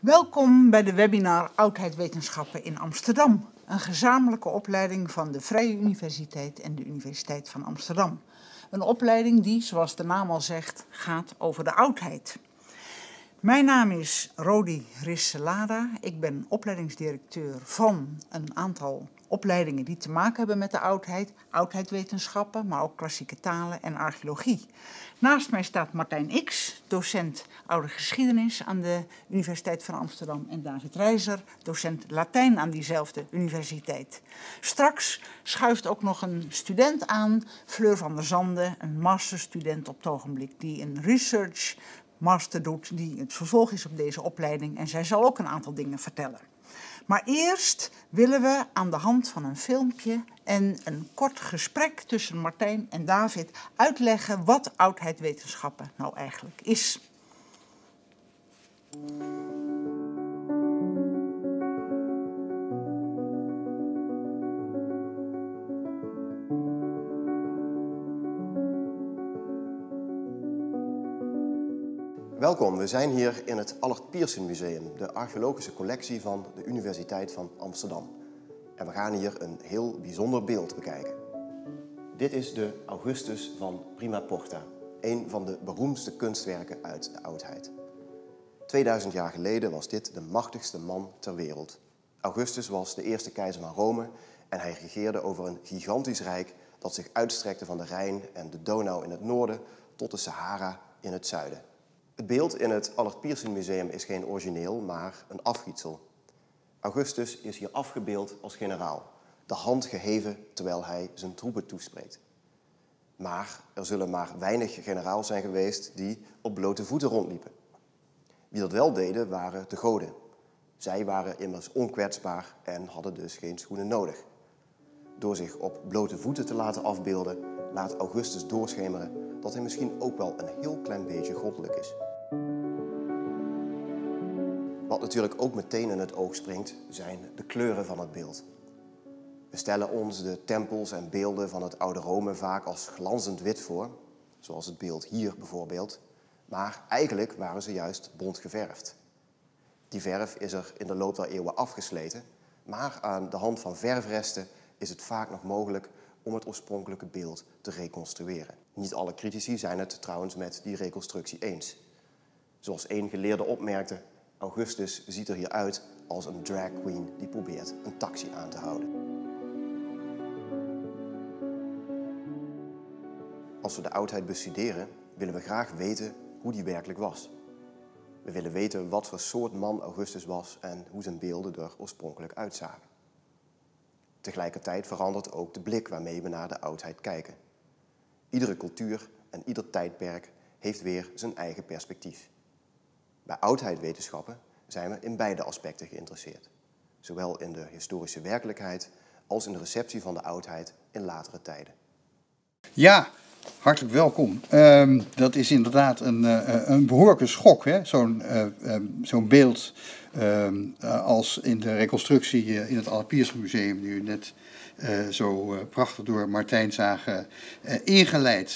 Welkom bij de webinar Oudheid Wetenschappen in Amsterdam. Een gezamenlijke opleiding van de Vrije Universiteit en de Universiteit van Amsterdam. Een opleiding die, zoals de naam al zegt, gaat over de oudheid. Mijn naam is Rodi Risselada. Ik ben opleidingsdirecteur van een aantal opleidingen die te maken hebben met de oudheid. Oudheidwetenschappen, maar ook klassieke talen en archeologie. Naast mij staat Martijn X, docent oude geschiedenis aan de Universiteit van Amsterdam. En David Reizer, docent Latijn aan diezelfde universiteit. Straks schuift ook nog een student aan, Fleur van der Zande, een masterstudent op het ogenblik, die een research master doet, die het vervolg is op deze opleiding. En zij zal ook een aantal dingen vertellen. Maar eerst willen we aan de hand van een filmpje en een kort gesprek tussen Martijn en David uitleggen wat oudheidwetenschappen nou eigenlijk is. Welkom, we zijn hier in het Allert Pierson Museum, de archeologische collectie van de Universiteit van Amsterdam. En we gaan hier een heel bijzonder beeld bekijken. Dit is de Augustus van Prima Porta, een van de beroemdste kunstwerken uit de oudheid. 2000 jaar geleden was dit de machtigste man ter wereld. Augustus was de eerste keizer van Rome en hij regeerde over een gigantisch rijk dat zich uitstrekte van de Rijn en de Donau in het noorden tot de Sahara in het zuiden. Het beeld in het Allard Pierson Museum is geen origineel, maar een afgietsel. Augustus is hier afgebeeld als generaal, de hand geheven terwijl hij zijn troepen toespreekt. Maar er zullen maar weinig generaals zijn geweest die op blote voeten rondliepen. Wie dat wel deden, waren de goden. Zij waren immers onkwetsbaar en hadden dus geen schoenen nodig. Door zich op blote voeten te laten afbeelden, laat Augustus doorschemeren dat hij misschien ook wel een heel klein beetje goddelijk is. Wat natuurlijk ook meteen in het oog springt, zijn de kleuren van het beeld. We stellen ons de tempels en beelden van het oude Rome vaak als glanzend wit voor, zoals het beeld hier bijvoorbeeld, maar eigenlijk waren ze juist bont geverfd. Die verf is er in de loop der eeuwen afgesleten, maar aan de hand van verfresten is het vaak nog mogelijk om het oorspronkelijke beeld te reconstrueren. Niet alle critici zijn het trouwens met die reconstructie eens. Zoals één geleerde opmerkte, Augustus ziet er hier uit als een drag queen die probeert een taxi aan te houden. Als we de oudheid bestuderen, willen we graag weten hoe die werkelijk was. We willen weten wat voor soort man Augustus was en hoe zijn beelden er oorspronkelijk uitzagen. Tegelijkertijd verandert ook de blik waarmee we naar de oudheid kijken. Iedere cultuur en ieder tijdperk heeft weer zijn eigen perspectief. Bij oudheidwetenschappen zijn we in beide aspecten geïnteresseerd. Zowel in de historische werkelijkheid als in de receptie van de oudheid in latere tijden. Ja, hartelijk welkom. Um, dat is inderdaad een, uh, een behoorlijke schok, zo'n uh, beeld um, als in de reconstructie in het Alpierse Museum, die u net uh, zo uh, prachtig door Martijn zagen uh, ingeleid.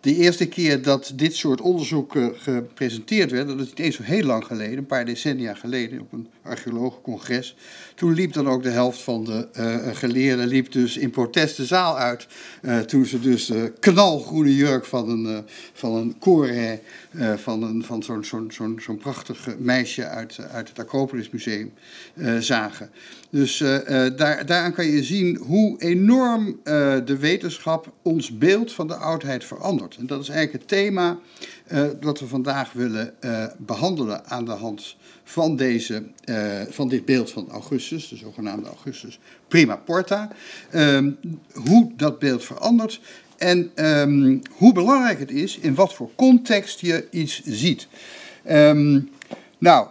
de eerste keer dat dit soort onderzoek gepresenteerd werd, dat is niet eens zo heel lang geleden, een paar decennia geleden, op een archeologencongres. Toen liep dan ook de helft van de geleerden liep dus in protest de zaal uit. toen ze dus de knalgroene jurk van een, van een koorhe, van, een, van zo'n zo'n zo'n zo'n prachtig meisje uit, uit het Acropolis Museum zagen. Dus daar, daaraan kan je zien hoe enorm uh, de wetenschap ons beeld van de oudheid verandert. En dat is eigenlijk het thema uh, dat we vandaag willen uh, behandelen aan de hand van, deze, van dit beeld van Augustus, de zogenaamde Augustus Prima Porta. Ehm, hoe dat beeld verandert en um, hoe belangrijk het is in wat voor context je iets ziet. Um, nou,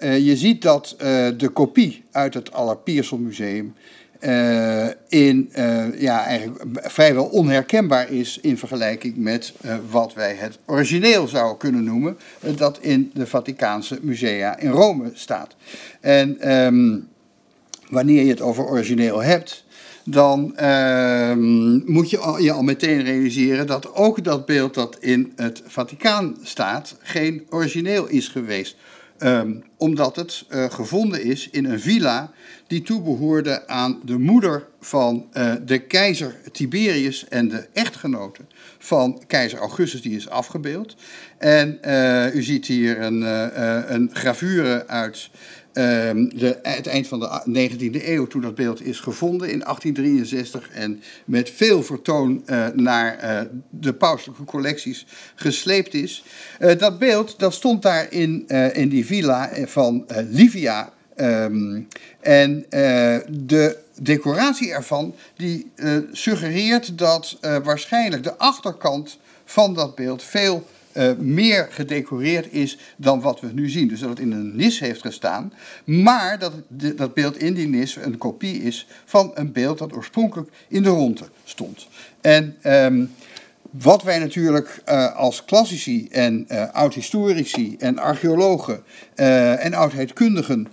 je ziet dat de kopie uit het Allerpiersel Museum uh, in, uh, ja, eigenlijk vrijwel onherkenbaar is in vergelijking met uh, wat wij het origineel zouden kunnen noemen, dat in de Vaticaanse musea in Rome staat. En um, wanneer je het over origineel hebt, dan ehm, moet je je al meteen realiseren dat ook dat beeld dat in het Vaticaan staat geen origineel is geweest. Ehm, omdat het uh, gevonden is in een villa die toebehoorde aan de moeder van uh, de keizer Tiberius en de echtgenote van keizer Augustus, die is afgebeeld. En uh, u ziet hier een, een gravure uit de, het eind van de 19e eeuw, toen dat beeld is gevonden in 1863 en met veel vertoon uh, naar uh, de pauselijke collecties gesleept is. Uh, dat beeld dat stond daar in, in die villa van Livia. Um, en de decoratie ervan die suggereert dat waarschijnlijk de achterkant van dat beeld veel uh, meer gedecoreerd is dan wat we nu zien. Dus dat het in een nis heeft gestaan, maar dat dat beeld in die nis een kopie is van een beeld dat oorspronkelijk in de ronde stond. En um, wat wij natuurlijk uh, als klassici en uh, oud-historici en archeologen en oudheidkundigen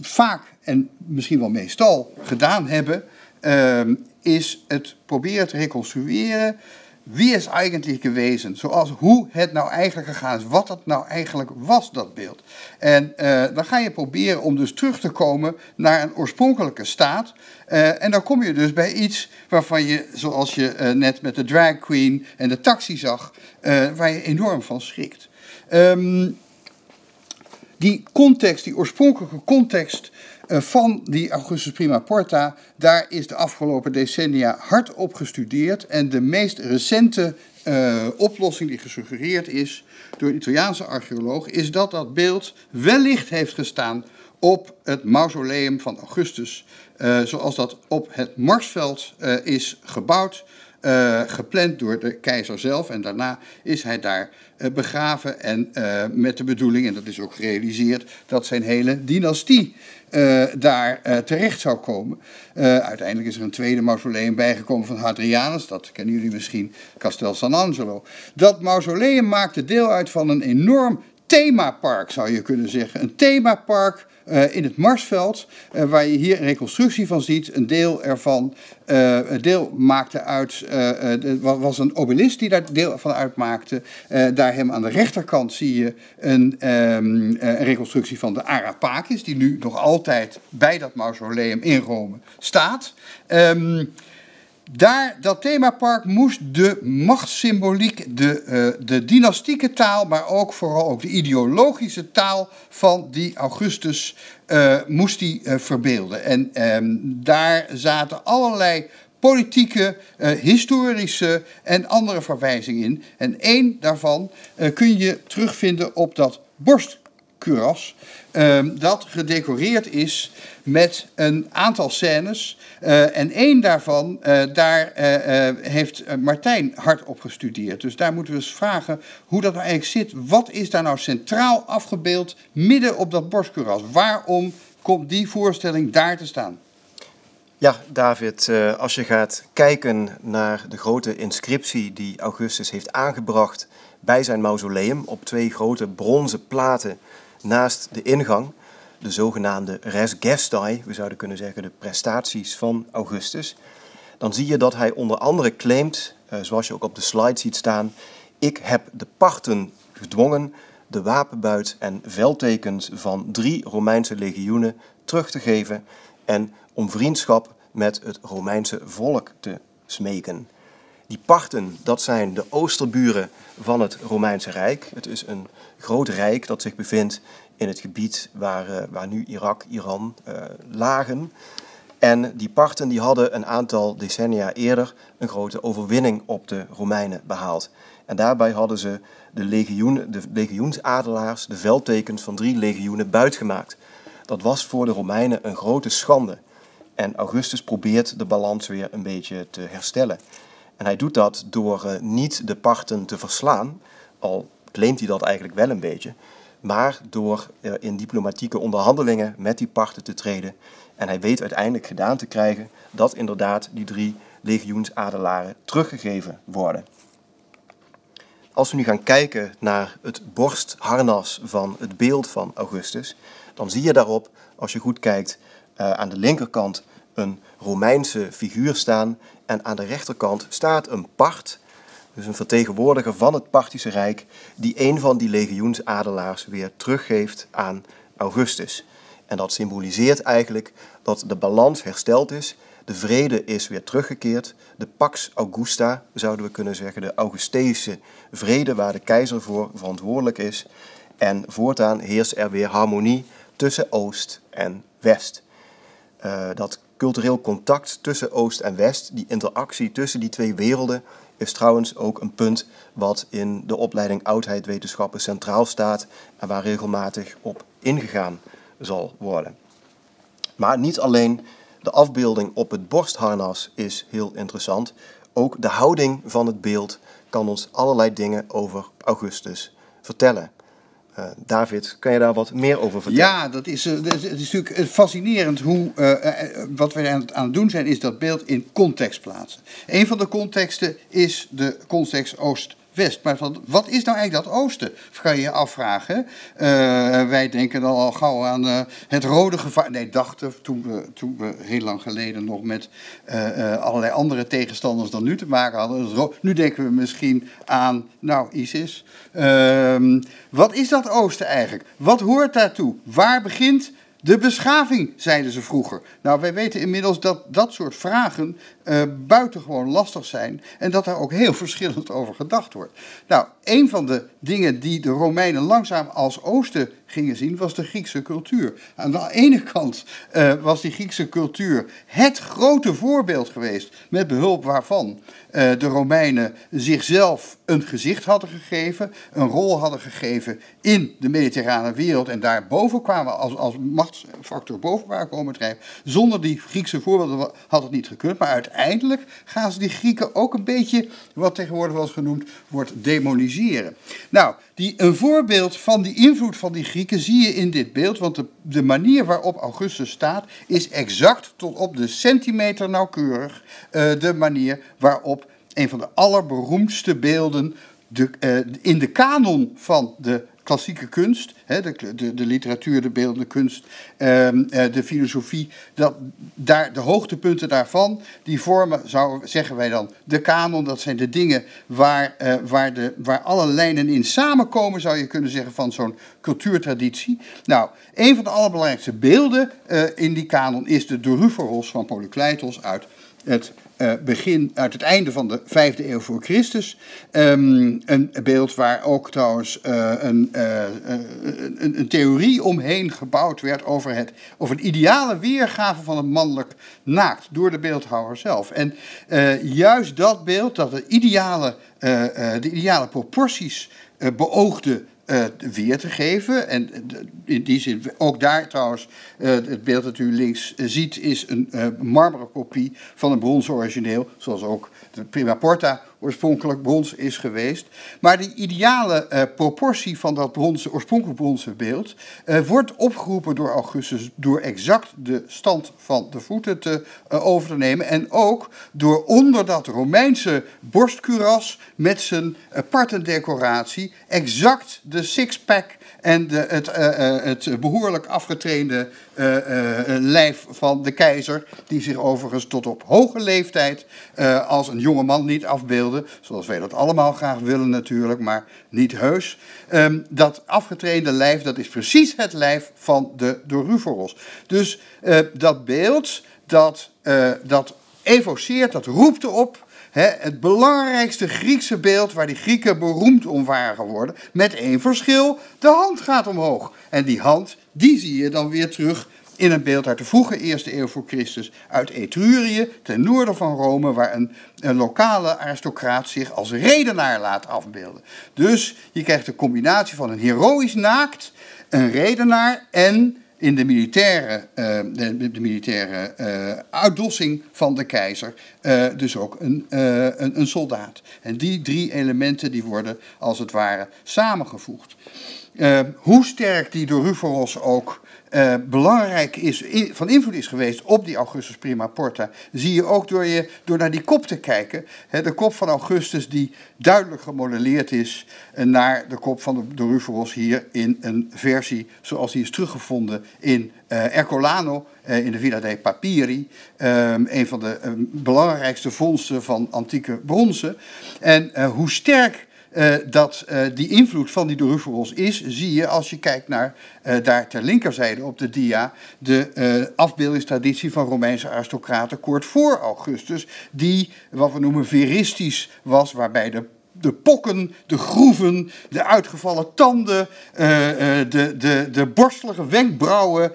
vaak en misschien wel meestal gedaan hebben, ehm, is het proberen te reconstrueren wie is eigenlijk gewezen? Zoals hoe het nou eigenlijk gegaan is, wat het nou eigenlijk was, dat beeld. En uh, dan ga je proberen om dus terug te komen naar een oorspronkelijke staat. Uh, en dan kom je dus bij iets waarvan je, zoals je uh, net met de drag queen en de taxi zag, waar je enorm van schrikt. Um, die context, die oorspronkelijke context eh, van die Augustus Prima Porta, daar is de afgelopen decennia hard op gestudeerd. En de meest recente uh, oplossing die gesuggereerd is door een Italiaanse archeoloog, is dat dat beeld wellicht heeft gestaan op het mausoleum van Augustus, uh, zoals dat op het Marsveld uh, is gebouwd, gepland door de keizer zelf. En daarna is hij daar begraven en met de bedoeling, en dat is ook gerealiseerd, dat zijn hele dynastie uh, daar uh, terecht zou komen. Uh, uiteindelijk is er een tweede mausoleum bijgekomen van Hadrianus, dat kennen jullie misschien, Castel San Angelo. Dat mausoleum maakte deel uit van een enorm themapark, zou je kunnen zeggen. Een themapark uh, in het Marsveld, uh, waar je hier een reconstructie van ziet. Een deel ervan uh, een deel maakte uit, was een obelisk die daar deel van uitmaakte. daar hem aan de rechterkant zie je een, een reconstructie van de Arapakis, die nu nog altijd bij dat mausoleum in Rome staat. Um, daar, dat themapark moest de machtssymboliek, de, uh, de dynastieke taal, maar ook vooral ook de ideologische taal van die Augustus uh, moest die uh, verbeelden. En um, daar zaten allerlei politieke, historische en andere verwijzingen in. En één daarvan kun je terugvinden op dat borstkuras, ehm, dat gedecoreerd is met een aantal scènes. Uh, en één daarvan, uh, daar uh, heeft Martijn hard op gestudeerd. Dus daar moeten we eens vragen hoe dat nou eigenlijk zit. Wat is daar nou centraal afgebeeld midden op dat borstkuras? Waarom komt die voorstelling daar te staan? Ja, David, als je gaat kijken naar de grote inscriptie die Augustus heeft aangebracht bij zijn mausoleum op twee grote bronzen platen naast de ingang, de zogenaamde res gestae, we zouden kunnen zeggen de prestaties van Augustus, dan zie je dat hij onder andere claimt, eh, zoals je ook op de slide ziet staan, ik heb de parten gedwongen de wapenbuit en veldtekens van drie Romeinse legioenen terug te geven en om vriendschap met het Romeinse volk te smeken. Die parten, dat zijn de oosterburen van het Romeinse Rijk. Het is een groot rijk dat zich bevindt in het gebied waar, uh, waar nu Irak, Iran uh, lagen. En die parten die hadden een aantal decennia eerder een grote overwinning op de Romeinen behaald. En daarbij hadden ze de, legioen, de legioensadelaars, de veldtekens van drie legioenen buitgemaakt. Dat was voor de Romeinen een grote schande. En Augustus probeert de balans weer een beetje te herstellen. En hij doet dat door uh, niet de parten te verslaan, al claimt hij dat eigenlijk wel een beetje, maar door uh, in diplomatieke onderhandelingen met die parten te treden. En hij weet uiteindelijk gedaan te krijgen dat inderdaad die drie legioensadelaren teruggegeven worden. Als we nu gaan kijken naar het borstharnas van het beeld van Augustus, dan zie je daarop, als je goed kijkt, uh, aan de linkerkant een Romeinse figuur staan en aan de rechterkant staat een part dus een vertegenwoordiger van het Parthische Rijk, die een van die legioensadelaars weer teruggeeft aan Augustus. En dat symboliseert eigenlijk dat de balans hersteld is, de vrede is weer teruggekeerd, de Pax Augusta zouden we kunnen zeggen, de Augusteïsche vrede waar de keizer voor verantwoordelijk is. En voortaan heerst er weer harmonie tussen Oost en West. Uh, dat cultureel contact tussen Oost en West, die interactie tussen die twee werelden, is trouwens ook een punt wat in de opleiding oudheidwetenschappen centraal staat en waar regelmatig op ingegaan zal worden. Maar niet alleen de afbeelding op het borstharnas is heel interessant, ook de houding van het beeld kan ons allerlei dingen over Augustus vertellen. Uh, David, kan je daar wat meer over vertellen? Ja, dat is, uh, het is natuurlijk fascinerend hoe. Wat we aan, aan het doen zijn, is dat beeld in context plaatsen. Een van de contexten is de context Oost west. Maar wat is nou eigenlijk dat oosten? Kan je je afvragen. Uh, wij denken dan al gauw aan uh, het rode gevaar. Nee, dachten toen we, toen we heel lang geleden nog met uh, allerlei andere tegenstanders dan nu te maken hadden. Nu denken we misschien aan, nou, ISIS. Ehm, wat is dat oosten eigenlijk? Wat hoort daartoe? Waar begint de beschaving, zeiden ze vroeger. Nou, wij weten inmiddels dat dat soort vragen uh, buitengewoon lastig zijn en dat daar ook heel verschillend over gedacht wordt. Nou, een van de dingen die de Romeinen langzaam als oosten gingen zien, was de Griekse cultuur. Aan de ene kant uh, was die Griekse cultuur het grote voorbeeld geweest, met behulp waarvan uh, de Romeinen zichzelf een gezicht hadden gegeven, een rol hadden gegeven in de mediterrane wereld en daarboven kwamen als, als machtsfactor boven komen drijven. Zonder die Griekse voorbeelden had het niet gekund, maar uiteindelijk gaan ze die Grieken ook een beetje, wat tegenwoordig wel eens genoemd wordt, demoniseren. Nou, die, een voorbeeld van die invloed van die Grieken zie je in dit beeld, want de, manier waarop Augustus staat is exact tot op de centimeter nauwkeurig uh, de manier waarop een van de allerberoemdste beelden de, uh, in de kanon van de klassieke kunst, de, de, de, literatuur, de beeldende kunst, ehm, eh, de filosofie, dat, daar, de hoogtepunten daarvan, die vormen, zeggen wij dan, de kanon. Dat zijn de dingen waar, uh, waar, de, waar alle lijnen in samenkomen, zou je kunnen zeggen, van zo'n cultuurtraditie. Nou, een van de allerbelangrijkste beelden uh, in die kanon is de Doryphoros van Polykleitos uit het uh, begin, uit het einde van de vijfde eeuw voor Christus. Um, een beeld waar ook trouwens uh, een, uh, een, een, theorie omheen gebouwd werd over, het, over een ideale weergave van het mannelijk naakt door de beeldhouwer zelf. En juist dat beeld, dat de ideale, de ideale proporties beoogde uh, weer te geven. En in die zin, ook daar trouwens, uh, het beeld dat u links uh, ziet, is een marmeren kopie van een bronzen origineel, zoals ook de Prima Porta oorspronkelijk brons is geweest. Maar die ideale uh, proportie van dat bronzen, oorspronkelijk bronzen beeld uh, wordt opgeroepen door Augustus door exact de stand van de voeten te, uh, over te nemen. En ook door onder dat Romeinse borstkuras met zijn partendecoratie exact de sixpack en de, het, het behoorlijk afgetrainde lijf van de keizer, die zich overigens tot op hoge leeftijd als een jonge man niet afbeeldt zoals wij dat allemaal graag willen natuurlijk, maar niet heus. Um, dat afgetrainde lijf, dat is precies het lijf van de Doryphoros. Dus uh, dat beeld, dat, uh, dat evoceert, dat roept erop het belangrijkste Griekse beeld waar die Grieken beroemd om waren geworden. Met één verschil, de hand gaat omhoog. En die hand, die zie je dan weer terug in een beeld uit de vroege eerste eeuw voor Christus uit Etrurië, ten noorden van Rome, waar een, een, lokale aristocraat zich als redenaar laat afbeelden. Dus je krijgt een combinatie van een heroïsch naakt, een redenaar en in de militaire, uh, de, de, militaire uh, uitdossing van de keizer uh, dus ook een, een, een soldaat. En die drie elementen die worden als het ware samengevoegd. Hoe sterk die door Ruforos ook uh, belangrijk is, van invloed is geweest op die Augustus Prima Porta, zie je ook door, je, door naar die kop te kijken. de kop van Augustus die duidelijk gemodelleerd is naar de kop van de, de hier in een versie zoals die is teruggevonden in Ercolano, in de Villa dei Papiri. Een van de belangrijkste vondsten van antieke bronzen. En hoe sterk uh, dat uh, die invloed van die Doruferos is, zie je als je kijkt naar uh, daar ter linkerzijde op de dia de afbeeldingstraditie van Romeinse aristocraten kort voor Augustus, die wat we noemen veristisch was, waarbij de de pokken, de groeven, de uitgevallen tanden, de, de, de borstelige wenkbrauwen,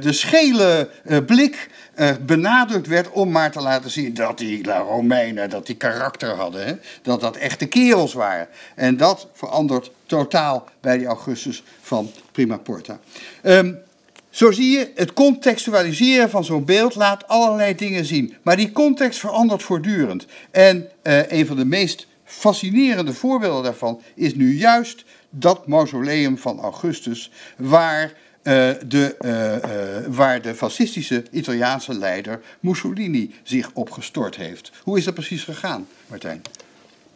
de schele blik uh, benadrukt werd om maar te laten zien dat die Romeinen, dat die karakter hadden, hè? dat dat echte kerels waren. En dat verandert totaal bij die Augustus van Prima Porta. Um, zo zie je, het contextualiseren van zo'n beeld laat allerlei dingen zien. Maar die context verandert voortdurend. En uh, een van de meest fascinerende voorbeelden daarvan is nu juist dat mausoleum van Augustus, waar de, uh, uh, waar de fascistische Italiaanse leider Mussolini zich op gestort heeft. Hoe is dat precies gegaan, Martijn?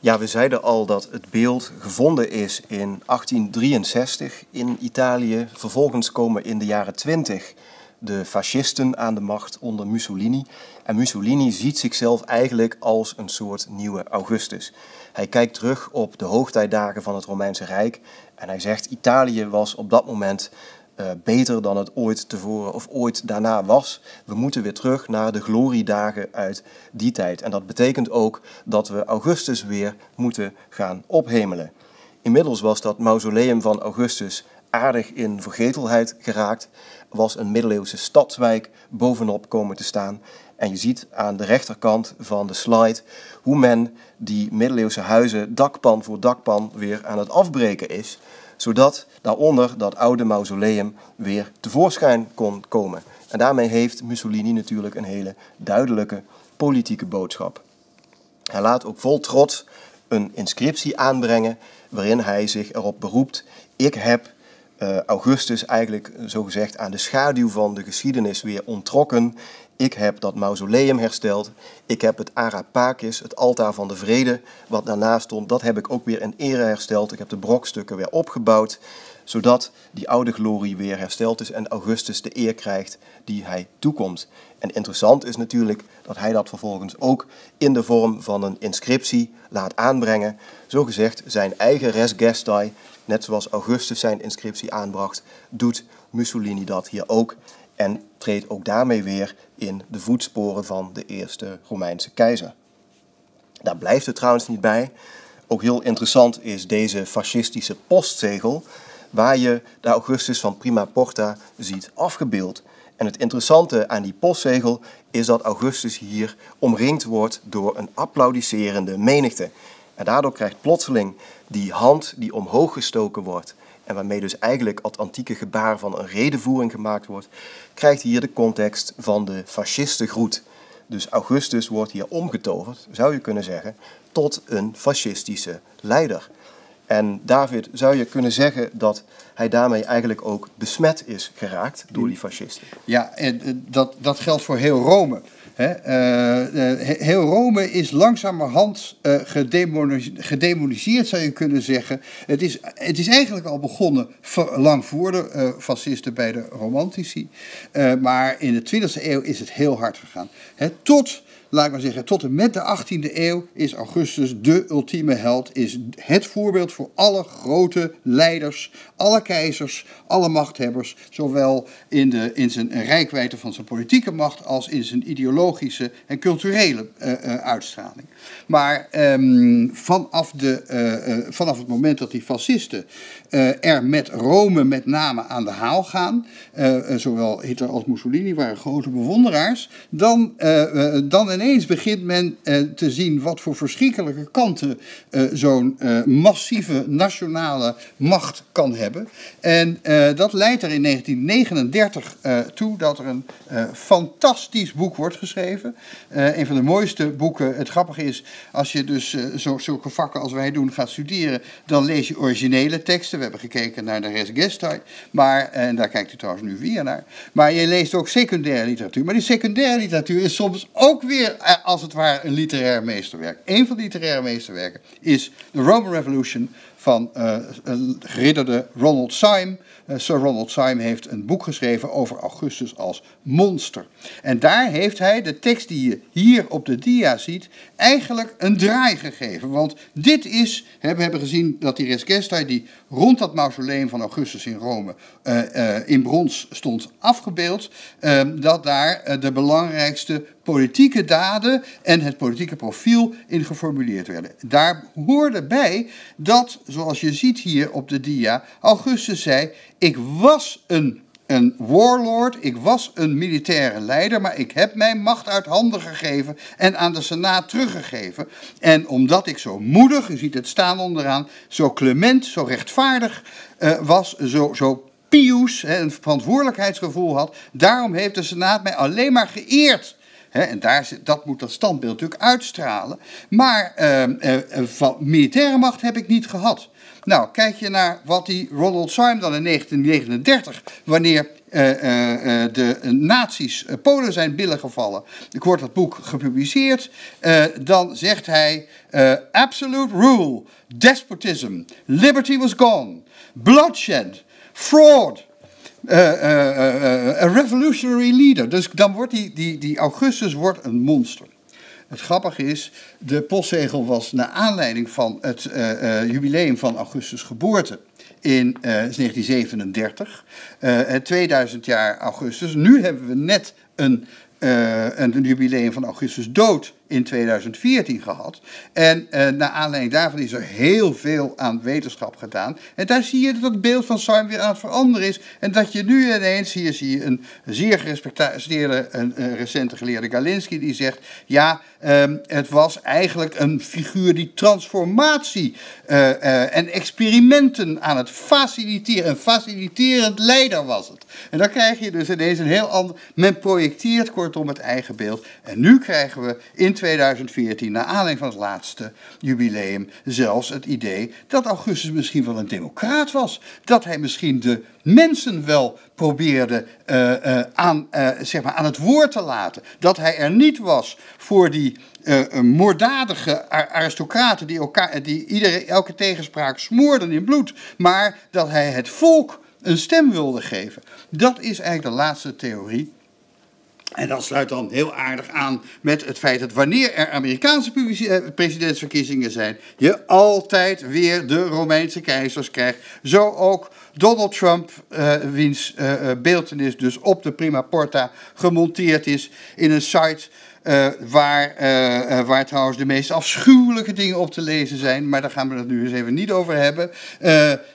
Ja, we zeiden al dat het beeld gevonden is in 1863 in Italië. Vervolgens komen in de jaren 20 de fascisten aan de macht onder Mussolini. En Mussolini ziet zichzelf eigenlijk als een soort nieuwe Augustus. Hij kijkt terug op de hoogtijdagen van het Romeinse Rijk en hij zegt: Italië was op dat moment uh, beter dan het ooit tevoren of ooit daarna was. We moeten weer terug naar de gloriedagen uit die tijd. En dat betekent ook dat we Augustus weer moeten gaan ophemelen. Inmiddels was dat mausoleum van Augustus aardig in vergetelheid geraakt, was een middeleeuwse stadswijk bovenop komen te staan. En je ziet aan de rechterkant van de slide hoe men die middeleeuwse huizen dakpan voor dakpan weer aan het afbreken is zodat daaronder dat oude mausoleum weer tevoorschijn kon komen. En daarmee heeft Mussolini natuurlijk een hele duidelijke politieke boodschap. Hij laat ook vol trots een inscriptie aanbrengen waarin hij zich erop beroept: ik heb uh, Augustus eigenlijk zogezegd aan de schaduw van de geschiedenis weer ontrokken. Ik heb dat mausoleum hersteld. Ik heb het Arapakis, het altaar van de vrede, wat daarnaast stond, dat heb ik ook weer in ere hersteld. Ik heb de brokstukken weer opgebouwd, zodat die oude glorie weer hersteld is en Augustus de eer krijgt die hij toekomt. En interessant is natuurlijk dat hij dat vervolgens ook in de vorm van een inscriptie laat aanbrengen. Zogezegd zijn eigen res gestae, net zoals Augustus zijn inscriptie aanbracht, doet Mussolini dat hier ook en treedt ook daarmee weer in de voetsporen van de eerste Romeinse keizer. Daar blijft het trouwens niet bij. Ook heel interessant is deze fascistische postzegel, waar je de Augustus van Prima Porta ziet afgebeeld. En het interessante aan die postzegel is dat Augustus hier omringd wordt door een applaudisserende menigte. En daardoor krijgt plotseling die hand die omhoog gestoken wordt en waarmee dus eigenlijk het antieke gebaar van een redenvoering gemaakt wordt, krijgt hier de context van de fascistengroet. Dus Augustus wordt hier omgetoverd, zou je kunnen zeggen, tot een fascistische leider. En David, zou je kunnen zeggen dat hij daarmee eigenlijk ook besmet is geraakt door die fascisten? Ja, en eh, dat, dat geldt voor heel Rome. He, uh, uh, heel Rome is langzamerhand uh, gedemoniseerd, zou je kunnen zeggen. Het is, het is eigenlijk al begonnen lang voor de fascisten bij de romantici. maar in de 20e eeuw is het heel hard gegaan. Tot laat ik maar zeggen, tot en met de 18e eeuw is Augustus de ultieme held, is het voorbeeld voor alle grote leiders, alle keizers, alle machthebbers, zowel in, de, in zijn rijkwijde van zijn politieke macht als in zijn ideologische en culturele uh, uh, uitstraling. Maar um, vanaf, de, uh, vanaf het moment dat die fascisten er met Rome met name aan de haal gaan, zowel Hitler als Mussolini waren grote bewonderaars, dan, dan ineens ineens begint men eh, te zien wat voor verschrikkelijke kanten eh, zo'n eh, massieve nationale macht kan hebben. En eh, dat leidt er in 1939 eh, toe dat er een eh, fantastisch boek wordt geschreven. Een van de mooiste boeken. Het grappige is, als je dus zo, zulke vakken als wij doen gaat studeren, dan lees je originele teksten. We hebben gekeken naar de Res Gestae, maar, en daar kijkt u trouwens nu weer naar. Maar je leest ook secundaire literatuur. Maar die secundaire literatuur is soms ook weer als het ware een literair meesterwerk. Een van die literaire meesterwerken is The Roman Revolution van uh, geridderde Ronald Syme. Uh, Sir Ronald Syme heeft een boek geschreven over Augustus als monster. En daar heeft hij de tekst die je hier op de dia ziet, eigenlijk een draai gegeven. Want dit is, we hebben gezien dat die res die rond dat mausoleum van Augustus in Rome uh, uh, in brons stond afgebeeld, dat daar de belangrijkste politieke daden en het politieke profiel in geformuleerd werden. Daar hoorde bij dat, zoals je ziet hier op de dia, Augustus zei: Ik was een, een warlord, ik was een militaire leider, maar ik heb mijn macht uit handen gegeven en aan de Senaat teruggegeven. En omdat ik zo moedig, u ziet het staan onderaan, zo clement, zo rechtvaardig uh, was, zo, zo pious, een verantwoordelijkheidsgevoel had, daarom heeft de Senaat mij alleen maar geëerd. En daar, dat moet dat standbeeld natuurlijk uitstralen. Maar uh, uh, van militaire macht heb ik niet gehad. Nou, kijk je naar wat die Ronald Syme dan in 1939, wanneer uh, de nazi's Polen zijn binnengevallen. Ik hoor dat boek gepubliceerd. dan zegt hij: Absolute rule, despotism, liberty was gone, bloodshed, fraud. A revolutionary leader. Dus dan wordt die, die, die Augustus wordt een monster. Het grappige is, de postzegel was naar aanleiding van het uh, jubileum van Augustus' geboorte in 1937. het 2000 jaar Augustus. Nu hebben we net een, een jubileum van Augustus dood in 2014 gehad. En uh, naar aanleiding daarvan is er heel veel aan wetenschap gedaan. En daar zie je dat het beeld van Syme weer aan het veranderen is. En dat je nu ineens, hier zie je een zeer gerespecteerde, een, recente geleerde Galinski, die zegt, ja, um, het was eigenlijk een figuur die transformatie uh, uh, en experimenten aan het faciliteren, een faciliterend leider was het. En dan krijg je dus ineens een heel ander, men projecteert kortom het eigen beeld. En nu krijgen we in 2014, naar aanleiding van het laatste jubileum, zelfs het idee dat Augustus misschien wel een democraat was. Dat hij misschien de mensen wel probeerde uh, uh, aan, uh, zeg maar aan het woord te laten. Dat hij er niet was voor die moorddadige aristocraten die, elkaar, die iedere, elke tegenspraak smoorden in bloed. Maar dat hij het volk een stem wilde geven. Dat is eigenlijk de laatste theorie en dat sluit dan heel aardig aan met het feit dat wanneer er Amerikaanse presidentsverkiezingen zijn, je altijd weer de Romeinse keizers krijgt. Zo ook Donald Trump, uh, wiens uh, beeltenis dus op de Prima Porta gemonteerd is in een site waar, waar trouwens de meest afschuwelijke dingen op te lezen zijn. Maar daar gaan we het nu eens even niet over hebben.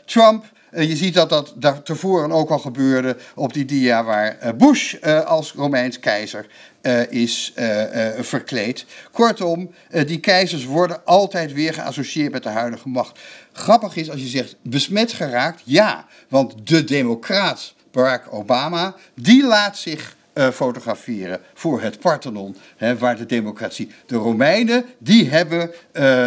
Trump je ziet dat dat daar tevoren ook al gebeurde op die dia waar Bush als Romeins keizer is verkleed. Kortom, die keizers worden altijd weer geassocieerd met de huidige macht. Grappig is als je zegt besmet geraakt, ja, want de democraat Barack Obama, die laat zich fotograferen voor het Parthenon, hè, waar de democratie. De Romeinen, die hebben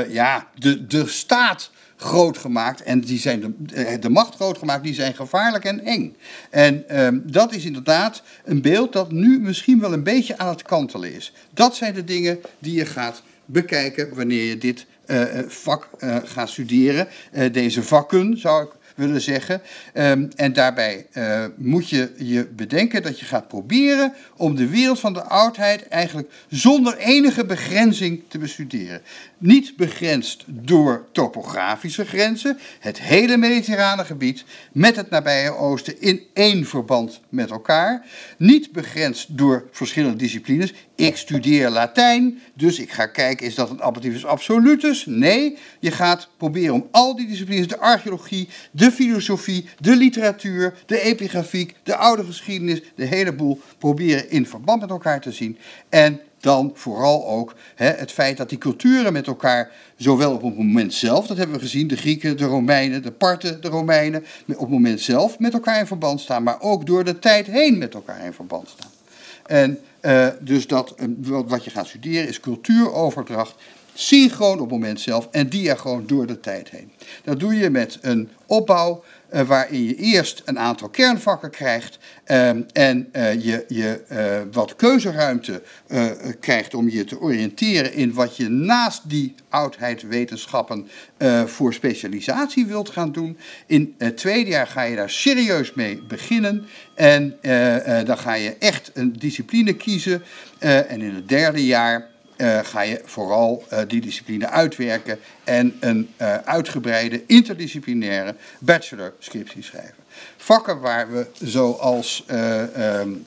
ja, de, de staat groot gemaakt en die zijn de, de macht groot gemaakt, die zijn gevaarlijk en eng. En um, dat is inderdaad een beeld dat nu misschien wel een beetje aan het kantelen is. Dat zijn de dingen die je gaat bekijken wanneer je dit uh, vak uh, gaat studeren. deze vakken zou ik willen zeggen. Um, en daarbij moet je je bedenken dat je gaat proberen om de wereld van de oudheid eigenlijk zonder enige begrenzing te bestuderen. Niet begrensd door topografische grenzen, het hele mediterrane gebied met het nabije oosten in één verband met elkaar. Niet begrensd door verschillende disciplines. Ik studeer Latijn, dus ik ga kijken, is dat een ablativus absolutus? Nee, je gaat proberen om al die disciplines, de archeologie, de filosofie, de literatuur, de epigrafiek, de oude geschiedenis, de hele boel proberen in verband met elkaar te zien. En dan vooral ook hè, het feit dat die culturen met elkaar, zowel op het moment zelf, dat hebben we gezien, de Grieken, de Romeinen, de Parten, de Romeinen, op het moment zelf met elkaar in verband staan, maar ook door de tijd heen met elkaar in verband staan. En uh, dus dat, wat je gaat studeren is cultuuroverdracht synchroon op het moment zelf en diachroon door de tijd heen. Dat doe je met een opbouw uh, waarin je eerst een aantal kernvakken krijgt um, en uh, je, je uh, wat keuzeruimte krijgt om je te oriënteren in wat je naast die oudheidswetenschappen voor specialisatie wilt gaan doen. In het tweede jaar ga je daar serieus mee beginnen en dan ga je echt een discipline kiezen en in het derde jaar uh, ga je vooral uh, die discipline uitwerken en een uh, uitgebreide interdisciplinaire bachelorscriptie schrijven. Vakken waar we zoals um,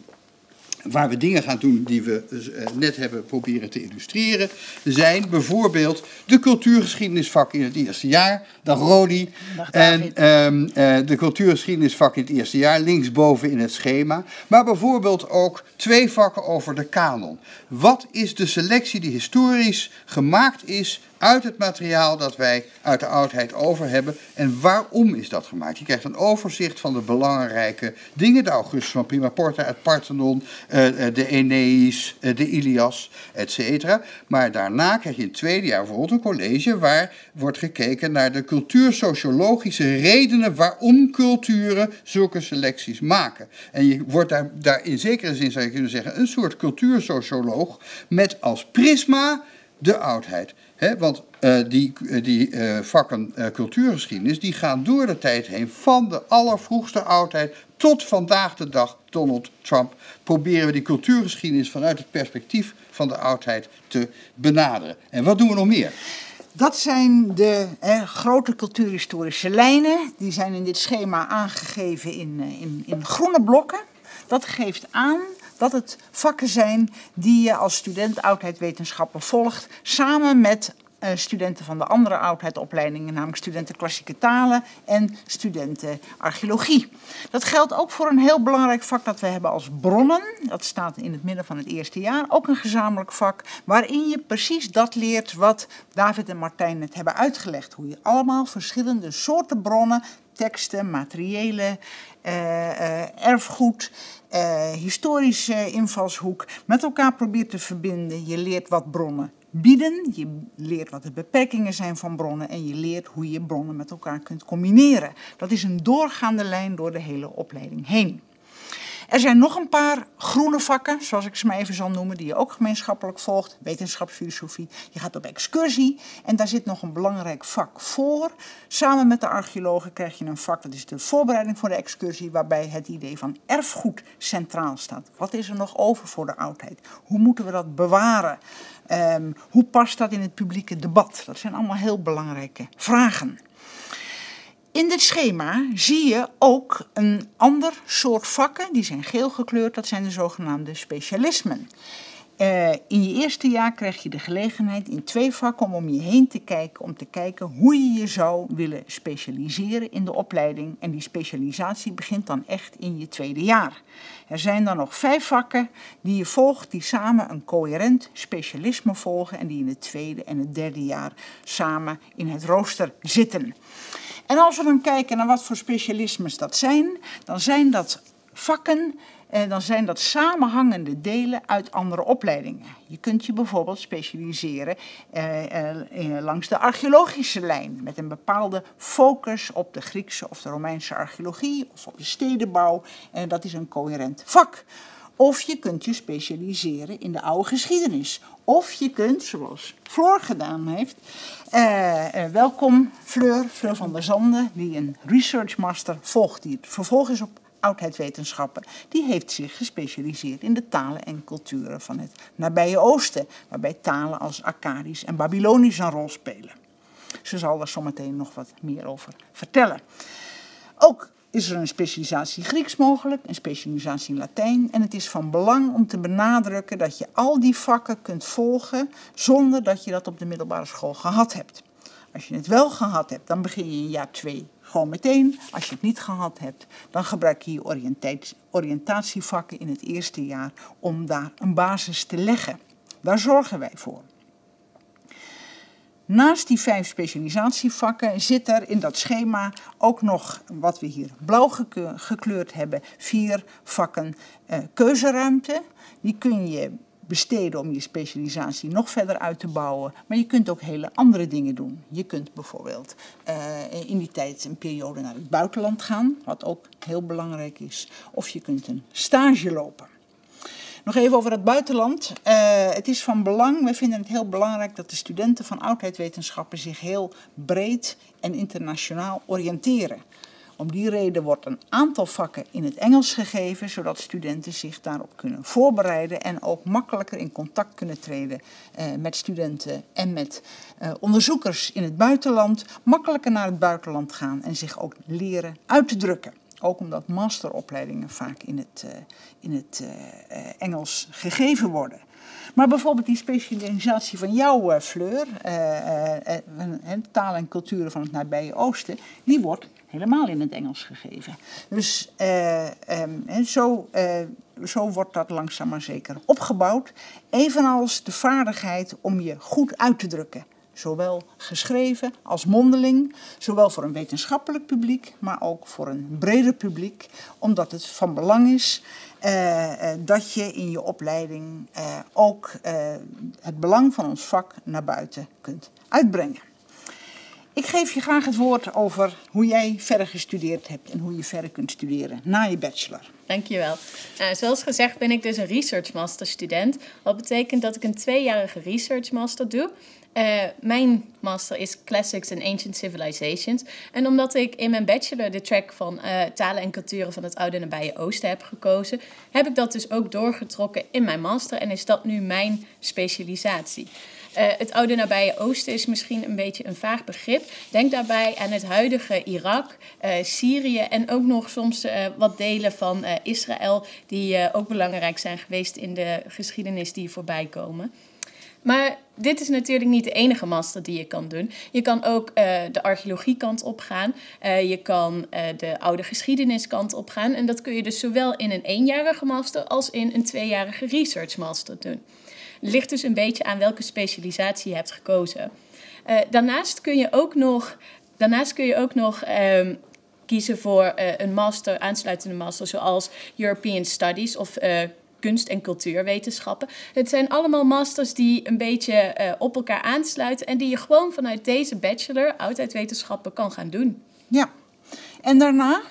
waar we dingen gaan doen die we uh, net hebben proberen te illustreren, zijn bijvoorbeeld de cultuurgeschiedenisvak in het eerste jaar, dag Rodi, en um, uh, de cultuurgeschiedenisvak in het eerste jaar, linksboven in het schema, maar bijvoorbeeld ook twee vakken over de kanon. Wat is de selectie die historisch gemaakt is uit het materiaal dat wij uit de oudheid over hebben. En waarom is dat gemaakt? Je krijgt een overzicht van de belangrijke dingen. De Augustus van Prima Porta, het Parthenon, eh, de Aeneis, eh, de Ilias, etc. Maar daarna krijg je in het tweede jaar bijvoorbeeld een college waar wordt gekeken naar de cultuursociologische redenen waarom culturen zulke selecties maken. En je wordt daar, daar in zekere zin, zou je kunnen zeggen, een soort cultuursocioloog met als prisma de oudheid. Want uh, die, die uh, vakken cultuurgeschiedenis die gaan door de tijd heen, van de allervroegste oudheid tot vandaag de dag Donald Trump, proberen we die cultuurgeschiedenis vanuit het perspectief van de oudheid te benaderen. En wat doen we nog meer? Dat zijn de grote cultuurhistorische lijnen. Die zijn in dit schema aangegeven in, in, in groene blokken. Dat geeft aan dat het vakken zijn die je als student oudheidwetenschappen volgt, samen met uh, studenten van de andere oudheidopleidingen, namelijk studenten klassieke talen en studenten archeologie. Dat geldt ook voor een heel belangrijk vak dat we hebben als bronnen. Dat staat in het midden van het eerste jaar. Ook een gezamenlijk vak waarin je precies dat leert wat David en Martijn net hebben uitgelegd. Hoe je allemaal verschillende soorten bronnen, teksten, materiële uh, uh, erfgoed uh, historische invalshoek met elkaar probeert te verbinden. Je leert wat bronnen bieden, je leert wat de beperkingen zijn van bronnen en je leert hoe je bronnen met elkaar kunt combineren. Dat is een doorgaande lijn door de hele opleiding heen. Er zijn nog een paar groene vakken, zoals ik ze maar even zal noemen, die je ook gemeenschappelijk volgt. Wetenschapsfilosofie. Je gaat op excursie en daar zit nog een belangrijk vak voor. Samen met de archeologen krijg je een vak, dat is de voorbereiding voor de excursie, waarbij het idee van erfgoed centraal staat. Wat is er nog over voor de oudheid? Hoe moeten we dat bewaren? Um, hoe past dat in het publieke debat? Dat zijn allemaal heel belangrijke vragen. In dit schema zie je ook een ander soort vakken, die zijn geel gekleurd, dat zijn de zogenaamde specialismen. Uh, in je eerste jaar krijg je de gelegenheid in twee vakken om om je heen te kijken, om te kijken hoe je je zou willen specialiseren in de opleiding. En die specialisatie begint dan echt in je tweede jaar. Er zijn dan nog vijf vakken die je volgt, die samen een coherent specialisme volgen en die in het tweede en het derde jaar samen in het rooster zitten. En als we dan kijken naar wat voor specialismes dat zijn, dan zijn dat vakken, eh, dan zijn dat samenhangende delen uit andere opleidingen. Je kunt je bijvoorbeeld specialiseren eh, eh, langs de archeologische lijn met een bepaalde focus op de Griekse of de Romeinse archeologie of op de stedenbouw. En dat is een coherent vak. Of je kunt je specialiseren in de oude geschiedenis. Of je kunt, zoals Floor gedaan heeft, uh, uh, welkom Fleur, Fleur van der Zanden, die een research master volgt, die het vervolg is op oudheidswetenschappen. Die heeft zich gespecialiseerd in de talen en culturen van het nabije Oosten, waarbij talen als Akkadisch en Babylonisch een rol spelen. Ze zal er zometeen nog wat meer over vertellen. Ook is er een specialisatie Grieks mogelijk, een specialisatie Latijn. En het is van belang om te benadrukken dat je al die vakken kunt volgen zonder dat je dat op de middelbare school gehad hebt. Als je het wel gehad hebt, dan begin je in jaar 2 gewoon meteen. Als je het niet gehad hebt, dan gebruik je je oriëntatievakken in het eerste jaar om daar een basis te leggen. Daar zorgen wij voor. Naast die vijf specialisatievakken zit er in dat schema ook nog, wat we hier blauw gekleurd hebben, vier vakken uh, keuzeruimte. Die kun je besteden om je specialisatie nog verder uit te bouwen. Maar je kunt ook hele andere dingen doen. Je kunt bijvoorbeeld uh, in die tijd een periode naar het buitenland gaan, wat ook heel belangrijk is. Of je kunt een stage lopen. Nog even over het buitenland. Uh, het is van belang, we vinden het heel belangrijk dat de studenten van oudheidwetenschappen zich heel breed en internationaal oriënteren. Om die reden wordt een aantal vakken in het Engels gegeven, zodat studenten zich daarop kunnen voorbereiden en ook makkelijker in contact kunnen treden uh, met studenten en met uh, onderzoekers in het buitenland, makkelijker naar het buitenland gaan en zich ook leren uit te drukken. Ook omdat masteropleidingen vaak in het, uh, in het Engels gegeven worden. Maar bijvoorbeeld die specialisatie van jou, Fleur, taal en culturen van het nabije Oosten, die wordt helemaal in het Engels gegeven. Dus uh, um, zo, zo wordt dat langzaam maar zeker opgebouwd. Evenals de vaardigheid om je goed uit te drukken. Zowel geschreven als mondeling, zowel voor een wetenschappelijk publiek, maar ook voor een breder publiek, omdat het van belang is uh, dat je in je opleiding uh, ook het belang van ons vak naar buiten kunt uitbrengen. Ik geef je graag het woord over hoe jij verder gestudeerd hebt en hoe je verder kunt studeren na je bachelor. Dankjewel. Nou, zoals gezegd ben ik dus een research master student. Wat betekent dat ik een tweejarige research master doe. Uh, mijn master is Classics and Ancient Civilizations. En omdat ik in mijn bachelor de track van uh, talen en culturen van het Oude en Nabije Oosten heb gekozen, heb ik dat dus ook doorgetrokken in mijn master en is dat nu mijn specialisatie. Uh, het oude nabije Oosten is misschien een beetje een vaag begrip. Denk daarbij aan het huidige Irak, uh, Syrië en ook nog soms uh, wat delen van Israël, die ook belangrijk zijn geweest in de geschiedenis die voorbij komen. Maar dit is natuurlijk niet de enige master die je kan doen. Je kan ook uh, de archeologiekant opgaan. Uh, je kan de oude geschiedeniskant opgaan. En dat kun je dus zowel in een eenjarige master als in een tweejarige research master doen ligt dus een beetje aan welke specialisatie je hebt gekozen. Uh, daarnaast kun je ook nog, daarnaast kun je ook nog um, kiezen voor uh, een master, aansluitende master, zoals European Studies of uh, kunst- en cultuurwetenschappen. Het zijn allemaal masters die een beetje op elkaar aansluiten en die je gewoon vanuit deze bachelor oudheidwetenschappen kan gaan doen. Ja, en daarna?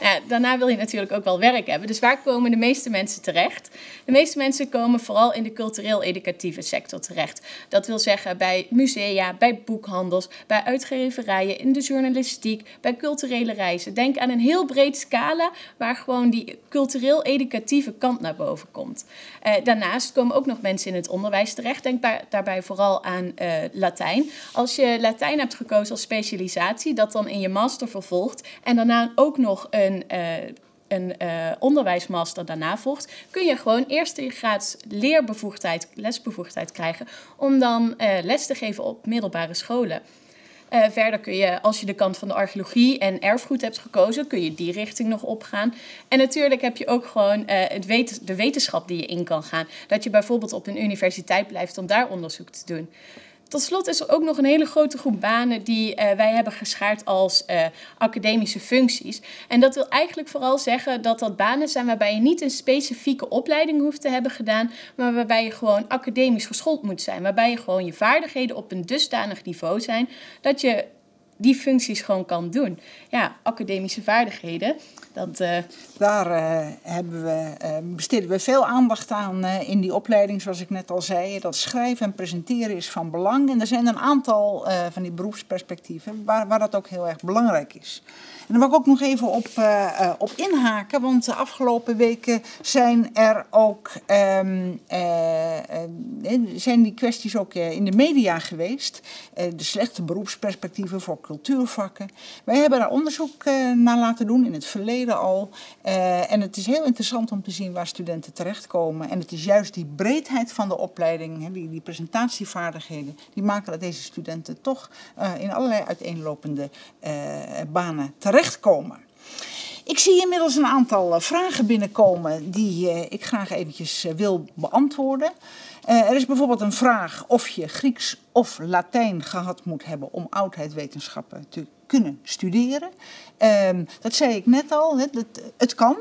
Ja, daarna wil je natuurlijk ook wel werk hebben. Dus waar komen de meeste mensen terecht? De meeste mensen komen vooral in de cultureel-educatieve sector terecht. Dat wil zeggen bij musea, bij boekhandels, bij uitgeverijen, in de journalistiek, bij culturele reizen. Denk aan een heel breed scala waar gewoon die cultureel-educatieve kant naar boven komt. Uh, daarnaast komen ook nog mensen in het onderwijs terecht. Denk daarbij vooral aan uh, Latijn. Als je Latijn hebt gekozen als specialisatie, dat dan in je master vervolgt en daarna ook nog een, een uh, onderwijsmaster daarna volgt, kun je gewoon eerst de graad leerbevoegdheid, lesbevoegdheid krijgen om dan uh, les te geven op middelbare scholen. Verder kun je, als je de kant van de archeologie en erfgoed hebt gekozen, kun je die richting nog opgaan. En natuurlijk heb je ook gewoon het de wetenschap die je in kan gaan. Dat je bijvoorbeeld op een universiteit blijft om daar onderzoek te doen. Tot slot is er ook nog een hele grote groep banen die uh, wij hebben geschaard als uh, academische functies. En dat wil eigenlijk vooral zeggen dat dat banen zijn waarbij je niet een specifieke opleiding hoeft te hebben gedaan, maar waarbij je gewoon academisch geschoold moet zijn. Waarbij je gewoon je vaardigheden op een dusdanig niveau zijn dat je die functies gewoon kan doen. Ja, academische vaardigheden. Uh... Daar uh, hebben we, uh, besteden we veel aandacht aan in die opleiding, zoals ik net al zei. Dat schrijven en presenteren is van belang. En er zijn een aantal van die beroepsperspectieven waar, waar dat ook heel erg belangrijk is. En daar wil ik ook nog even op, op inhaken, want de afgelopen weken zijn er ook uh, zijn die kwesties ook in de media geweest. de slechte beroepsperspectieven voor cultuurvakken. Wij hebben daar onderzoek naar laten doen in het verleden al. en het is heel interessant om te zien waar studenten terechtkomen. En het is juist die breedheid van de opleiding, die, die presentatievaardigheden, die maken dat deze studenten toch in allerlei uiteenlopende banen terecht terechtkomen. Ik zie inmiddels een aantal vragen binnenkomen die ik graag eventjes wil beantwoorden. er is bijvoorbeeld een vraag of je Grieks of Latijn gehad moet hebben om oudheidwetenschappen te kunnen studeren. Ehm, dat zei ik net al, het, het kan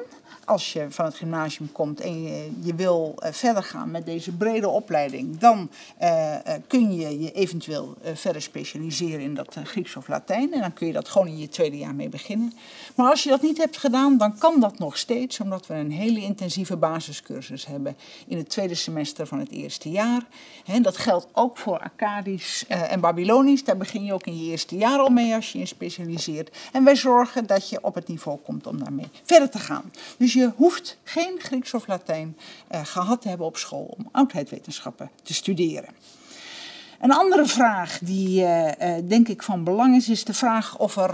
als je van het gymnasium komt en je, wil uh, verder gaan met deze brede opleiding, dan uh, uh, kun je je eventueel verder specialiseren in dat Grieks of Latijn. En dan kun je dat gewoon in je tweede jaar mee beginnen. Maar als je dat niet hebt gedaan, dan kan dat nog steeds, omdat we een hele intensieve basiscursus hebben in het tweede semester van het eerste jaar. Dat geldt ook voor Akkadisch en Babylonisch. Daar begin je ook in je eerste jaar al mee als je je specialiseert. En wij zorgen dat je op het niveau komt om daarmee verder te gaan. Dus dus je hoeft geen Grieks of Latijn uh, gehad te hebben op school om oudheidwetenschappen te studeren. Een andere vraag die uh, uh, denk ik van belang is, is de vraag of er,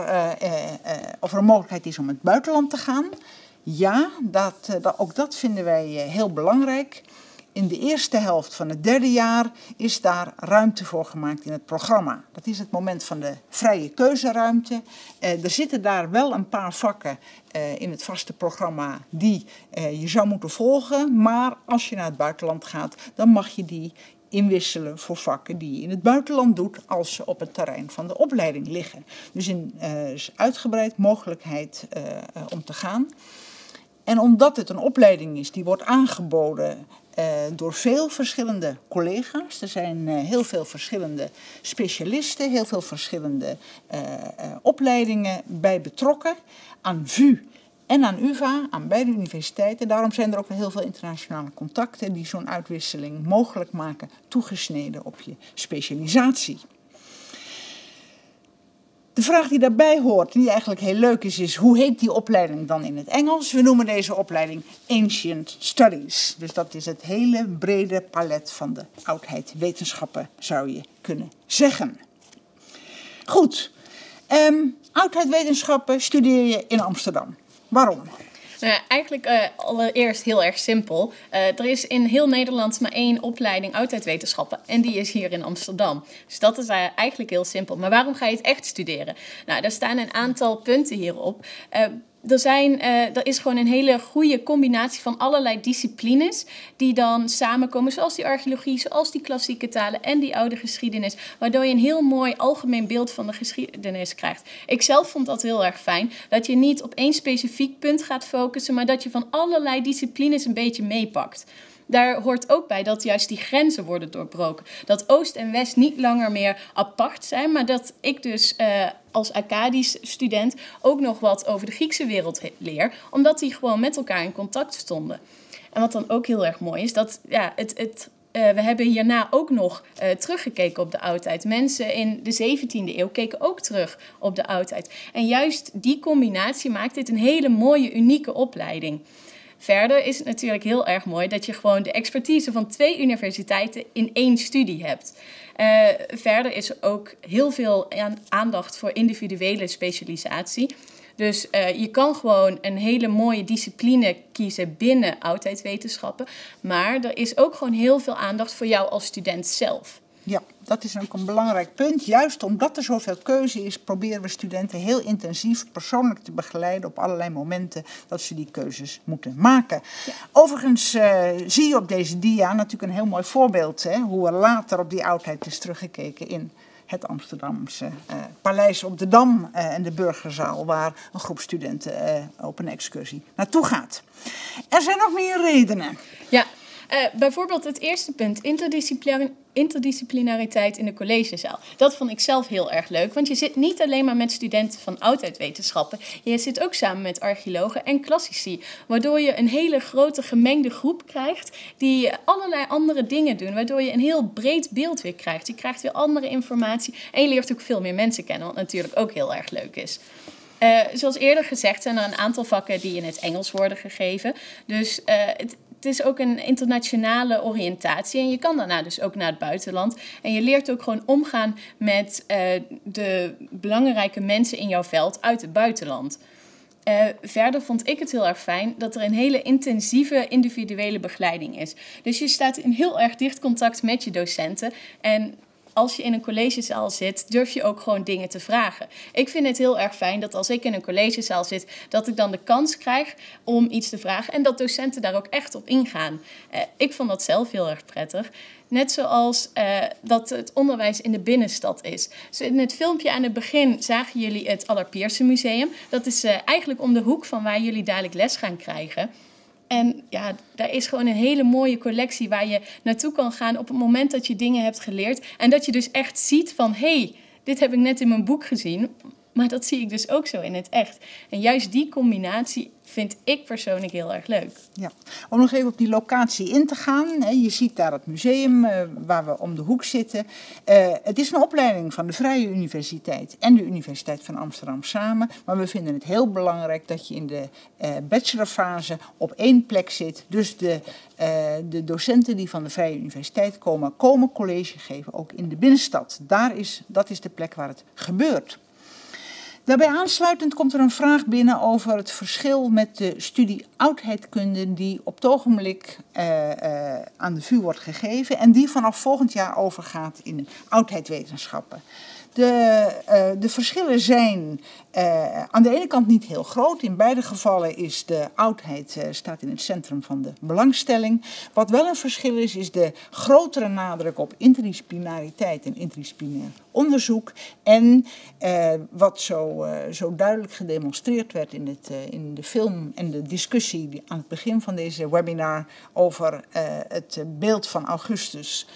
of er een mogelijkheid is om het buitenland te gaan. Ja, dat, dat, ook dat vinden wij heel belangrijk. In de eerste helft van het derde jaar is daar ruimte voor gemaakt in het programma. Dat is het moment van de vrije keuzeruimte. Uh, er zitten daar wel een paar vakken uh, in het vaste programma die uh, je zou moeten volgen. Maar als je naar het buitenland gaat, dan mag je die inwisselen voor vakken die je in het buitenland doet als ze op het terrein van de opleiding liggen. Dus een uitgebreid mogelijkheid om te gaan. En omdat het een opleiding is die wordt aangeboden door veel verschillende collega's. Er zijn uh, heel veel verschillende specialisten, heel veel verschillende uh, opleidingen bij betrokken. Aan VU en aan UvA, aan beide universiteiten. Daarom zijn er ook heel veel internationale contacten die zo'n uitwisseling mogelijk maken, toegesneden op je specialisatie. De vraag die daarbij hoort, die eigenlijk heel leuk is, is hoe heet die opleiding dan in het Engels? We noemen deze opleiding Ancient Studies. Dus dat is het hele brede palet van de oudheidwetenschappen, zou je kunnen zeggen. Goed, um, oudheidwetenschappen studeer je in Amsterdam. Waarom? Nou eigenlijk uh, allereerst heel erg simpel. Uh, er is in heel Nederland maar één opleiding oudheidwetenschappen. En die is hier in Amsterdam. Dus dat is eigenlijk heel simpel. Maar waarom ga je het echt studeren? Nou, daar staan een aantal punten hierop er, zijn, er is gewoon een hele goede combinatie van allerlei disciplines die dan samenkomen, zoals die archeologie, zoals die klassieke talen en die oude geschiedenis, waardoor je een heel mooi algemeen beeld van de geschiedenis krijgt. Ik zelf vond dat heel erg fijn, dat je niet op één specifiek punt gaat focussen, maar dat je van allerlei disciplines een beetje meepakt daar hoort ook bij dat juist die grenzen worden doorbroken. Dat Oost en West niet langer meer apart zijn, maar dat ik dus uh, als Akkadisch student ook nog wat over de Griekse wereld leer, omdat die gewoon met elkaar in contact stonden. En wat dan ook heel erg mooi is, dat ja, het, het uh, we hebben hierna ook nog uh, teruggekeken op de oudheid. Mensen in de 17e eeuw keken ook terug op de oudheid. En juist die combinatie maakt dit een hele mooie, unieke opleiding. Verder is het natuurlijk heel erg mooi dat je gewoon de expertise van twee universiteiten in één studie hebt. Uh, verder is er ook heel veel aandacht voor individuele specialisatie. Dus uh, je kan gewoon een hele mooie discipline kiezen binnen oudheidswetenschappen. Maar er is ook gewoon heel veel aandacht voor jou als student zelf. Ja, dat is ook een belangrijk punt. Juist omdat er zoveel keuze is, proberen we studenten heel intensief persoonlijk te begeleiden op allerlei momenten dat ze die keuzes moeten maken. Ja. Overigens uh, zie je op deze dia natuurlijk een heel mooi voorbeeld hè, hoe er later op die oudheid is teruggekeken in het Amsterdamse uh, paleis op de Dam uh, en de Burgerzaal, waar een groep studenten op een excursie naartoe gaat. Er zijn nog meer redenen. Ja, uh, bijvoorbeeld het eerste punt, interdisciplinariteit in de collegezaal. Dat vond ik zelf heel erg leuk, want je zit niet alleen maar met studenten van oudheidwetenschappen, je zit ook samen met archeologen en klassici, waardoor je een hele grote gemengde groep krijgt die allerlei andere dingen doen, waardoor je een heel breed beeld weer krijgt. Je krijgt weer andere informatie en je leert ook veel meer mensen kennen, wat natuurlijk ook heel erg leuk is. Uh, zoals eerder gezegd zijn er een aantal vakken die in het Engels worden gegeven. Dus uh, het, het is ook een internationale oriëntatie. En je kan daarna dus ook naar het buitenland. En je leert ook gewoon omgaan met uh, de belangrijke mensen in jouw veld uit het buitenland. Uh, verder vond ik het heel erg fijn dat er een hele intensieve individuele begeleiding is. Dus je staat in heel erg dicht contact met je docenten. En als je in een collegezaal zit, durf je ook gewoon dingen te vragen. Ik vind het heel erg fijn dat als ik in een collegezaal zit, dat ik dan de kans krijg om iets te vragen en dat docenten daar ook echt op ingaan. Uh, ik vond dat zelf heel erg prettig. Net zoals uh, dat het onderwijs in de binnenstad is. Dus in het filmpje aan het begin zagen jullie het Allerpierse Museum. Dat is uh, eigenlijk om de hoek van waar jullie dadelijk les gaan krijgen. En ja, daar is gewoon een hele mooie collectie waar je naartoe kan gaan op het moment dat je dingen hebt geleerd. En dat je dus echt ziet van, hé, hey, dit heb ik net in mijn boek gezien. Maar dat zie ik dus ook zo in het echt. En juist die combinatie vind ik persoonlijk heel erg leuk. Ja. Om nog even op die locatie in te gaan. Je ziet daar het museum eh, waar we om de hoek zitten. Eh, het is een opleiding van de Vrije Universiteit en de Universiteit van Amsterdam samen. Maar we vinden het heel belangrijk dat je in de uh, bachelorfase op één plek zit. Dus de, de docenten die van de Vrije Universiteit komen, komen college geven, ook in de binnenstad. Daar is, dat is de plek waar het gebeurt. Daarbij aansluitend komt er een vraag binnen over het verschil met de studie oudheidkunde die op het ogenblik uh, uh, aan de VU wordt gegeven en die vanaf volgend jaar overgaat in oudheidwetenschappen. De, uh, de verschillen zijn uh, aan de ene kant niet heel groot. In beide gevallen is de oudheid uh, staat in het centrum van de belangstelling. Wat wel een verschil is, is de grotere nadruk op interdisciplinariteit en interdisciplinair onderzoek. En wat zo, zo duidelijk gedemonstreerd werd in, het, in de film en de discussie aan het begin van deze webinar over het beeld van Augustus.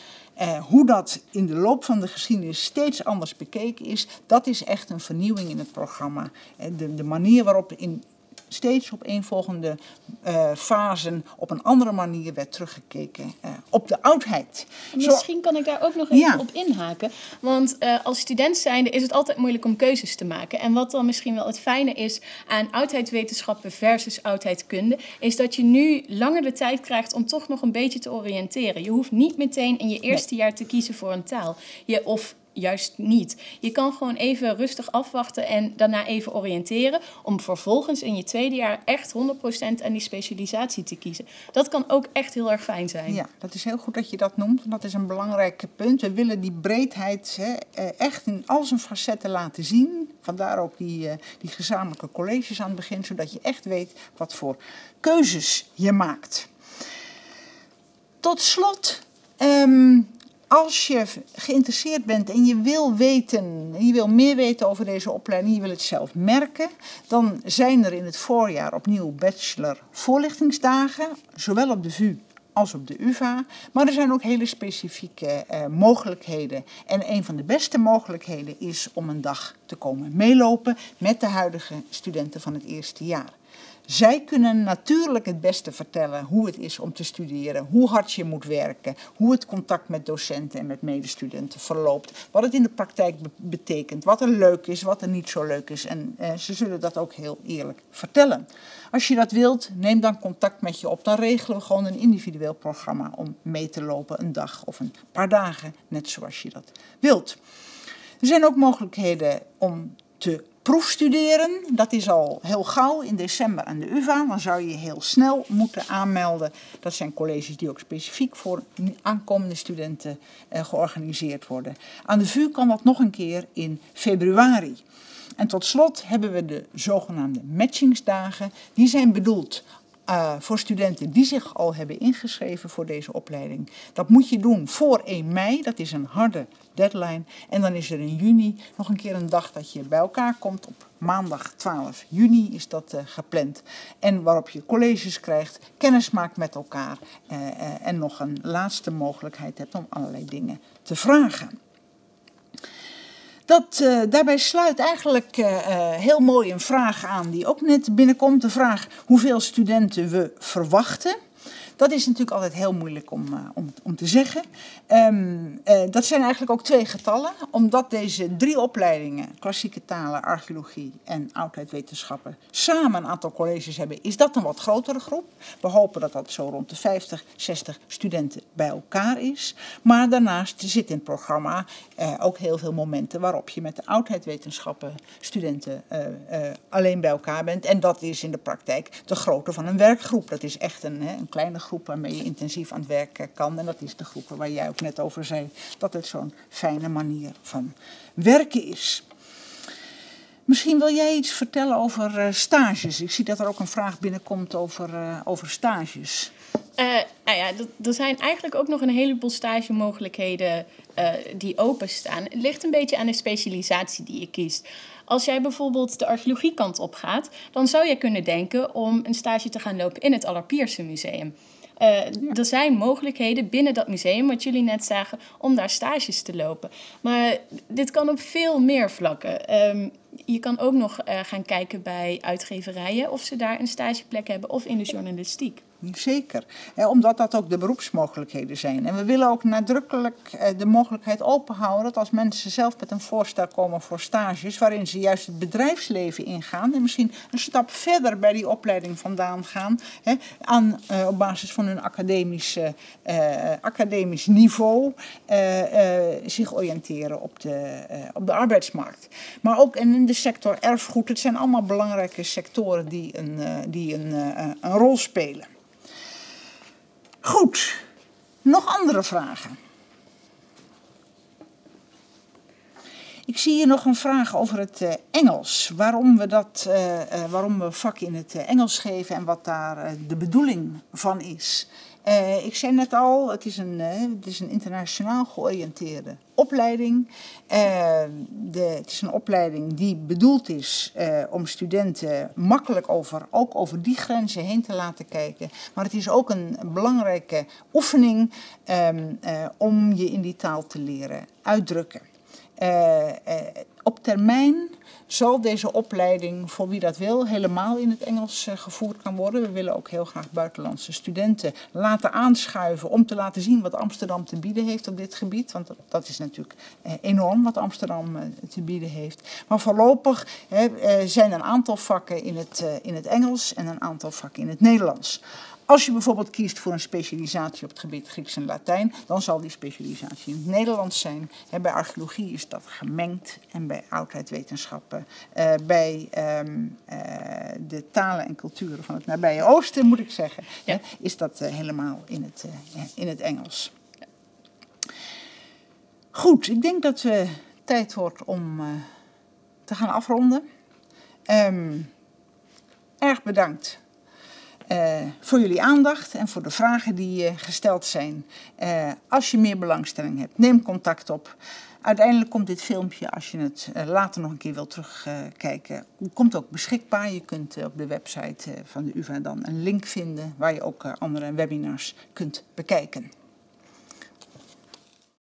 Uh, hoe dat in de loop van de geschiedenis steeds anders bekeken is, dat is echt een vernieuwing in het programma. Uh, de, de manier waarop in steeds op eenvolgende uh, fasen op een andere manier werd teruggekeken uh, op de oudheid. Misschien kan ik daar ook nog even ja. op inhaken. Want uh, als student zijnde is het altijd moeilijk om keuzes te maken. En wat dan misschien wel het fijne is aan oudheidswetenschappen versus oudheidkunde, is dat je nu langer de tijd krijgt om toch nog een beetje te oriënteren. Je hoeft niet meteen in je eerste nee. jaar te kiezen voor een taal. Je, of juist niet. Je kan gewoon even rustig afwachten en daarna even oriënteren. Om vervolgens in je tweede jaar echt 100% aan die specialisatie te kiezen. Dat kan ook echt heel erg fijn zijn. Ja, dat is heel goed dat je dat noemt. Dat is een belangrijk punt. We willen die breedheid hè, eh, echt in al zijn facetten laten zien. Vandaar ook die, uh, die gezamenlijke colleges aan het begin. Zodat je echt weet wat voor keuzes je maakt. Tot slot. Um, als je geïnteresseerd bent en je wil weten, je wil meer weten over deze opleiding, je wil het zelf merken, dan zijn er in het voorjaar opnieuw bachelor voorlichtingsdagen, zowel op de VU als op de UvA. Maar er zijn ook hele specifieke uh, mogelijkheden. En een van de beste mogelijkheden is om een dag te komen meelopen met de huidige studenten van het eerste jaar. Zij kunnen natuurlijk het beste vertellen hoe het is om te studeren, hoe hard je moet werken, hoe het contact met docenten en met medestudenten verloopt, wat het in de praktijk be betekent, wat er leuk is, wat er niet zo leuk is. En eh, ze zullen dat ook heel eerlijk vertellen. Als je dat wilt, neem dan contact met je op. Dan regelen we gewoon een individueel programma om mee te lopen, een dag of een paar dagen, net zoals je dat wilt. Er zijn ook mogelijkheden om te proefstuderen. Dat is al heel gauw in december aan de UvA. Dan zou je heel snel moeten aanmelden. Dat zijn colleges die ook specifiek voor aankomende studenten eh, georganiseerd worden. Aan de VU kan dat nog een keer in februari. En tot slot hebben we de zogenaamde matchingsdagen. Die zijn bedoeld uh, voor studenten die zich al hebben ingeschreven voor deze opleiding. Dat moet je doen voor 1 mei, dat is een harde deadline. En dan is er in juni nog een keer een dag dat je bij elkaar komt. Op maandag 12 juni is dat uh, gepland. En waarop je colleges krijgt, kennis maakt met elkaar. Uh, en nog een laatste mogelijkheid hebt om allerlei dingen te vragen. Dat, uh, daarbij sluit eigenlijk uh, uh, heel mooi een vraag aan die ook net binnenkomt. De vraag hoeveel studenten we verwachten. Dat is natuurlijk altijd heel moeilijk om, uh, om, om te zeggen. Um, uh, dat zijn eigenlijk ook twee getallen, omdat deze drie opleidingen, klassieke talen, archeologie en oudheidwetenschappen, samen een aantal colleges hebben, is dat een wat grotere groep. We hopen dat dat zo rond de 50, 60 studenten bij elkaar is. Maar daarnaast zit in het programma eh, ook heel veel momenten waarop je met de oudheidwetenschappen studenten eh, eh, alleen bij elkaar bent. En dat is in de praktijk de grootte van een werkgroep. Dat is echt een, hè, een kleine groep waarmee je intensief aan het werk kan. En dat is de groep waar jij ook net over zei, dat het zo'n fijne manier van werken is. Misschien wil jij iets vertellen over uh, stages. Ik zie dat er ook een vraag binnenkomt over, uh, over stages. Uh, nou ja, er zijn eigenlijk ook nog een heleboel stagemogelijkheden die openstaan. Het ligt een beetje aan de specialisatie die je kiest. Als jij bijvoorbeeld de archeologiekant op gaat, dan zou je kunnen denken om een stage te gaan lopen in het Allerpierse Museum. Uh, Er zijn mogelijkheden binnen dat museum, wat jullie net zagen, om daar stages te lopen. Maar dit kan op veel meer vlakken. Um, je kan ook nog uh, gaan kijken bij uitgeverijen of ze daar een stageplek hebben of in de journalistiek. Zeker, omdat dat ook de beroepsmogelijkheden zijn. En we willen ook nadrukkelijk eh, de mogelijkheid openhouden dat als mensen zelf met een voorstel komen voor stages, waarin ze juist het bedrijfsleven ingaan en misschien een stap verder bij die opleiding vandaan gaan, aan, uh, op basis van hun academische, academisch niveau, zich oriënteren op de, op de arbeidsmarkt. Maar ook in de sector erfgoed, het zijn allemaal belangrijke sectoren die een, die een, een rol spelen. Goed, nog andere vragen? Ik zie hier nog een vraag over het uh, Engels. Waarom we, dat, uh, uh, waarom we vak in het Engels geven en wat daar de bedoeling van is. Uh, ik zei net al, het is een, uh, het is een internationaal georiënteerde opleiding. Uh, de, het is een opleiding die bedoeld is om studenten makkelijk over, ook over die grenzen heen te laten kijken. Maar het is ook een belangrijke oefening um, om je in die taal te leren uitdrukken. Op termijn zal deze opleiding, voor wie dat wil, helemaal in het Engels uh, gevoerd kan worden. We willen ook heel graag buitenlandse studenten laten aanschuiven om te laten zien wat Amsterdam te bieden heeft op dit gebied. Want dat, is natuurlijk uh, enorm wat Amsterdam uh, te bieden heeft. Maar voorlopig zijn er een aantal vakken in het, in het Engels en een aantal vakken in het Nederlands. Als je bijvoorbeeld kiest voor een specialisatie op het gebied Grieks en Latijn, dan zal die specialisatie in het Nederlands zijn. bij archeologie is dat gemengd en bij oudheidwetenschappen, uh, bij um, uh, de talen en culturen van het nabije Oosten, moet ik zeggen, ja. is dat uh, helemaal in het, in het Engels. Goed, ik denk dat het tijd wordt om te gaan afronden. Um, erg bedankt uh, voor jullie aandacht en voor de vragen die uh, gesteld zijn. Uh, als je meer belangstelling hebt, neem contact op. Uiteindelijk komt dit filmpje, als je het later nog een keer wilt terugkijken, komt ook beschikbaar. Je kunt op de website van de UvA dan een link vinden waar je ook andere webinars kunt bekijken.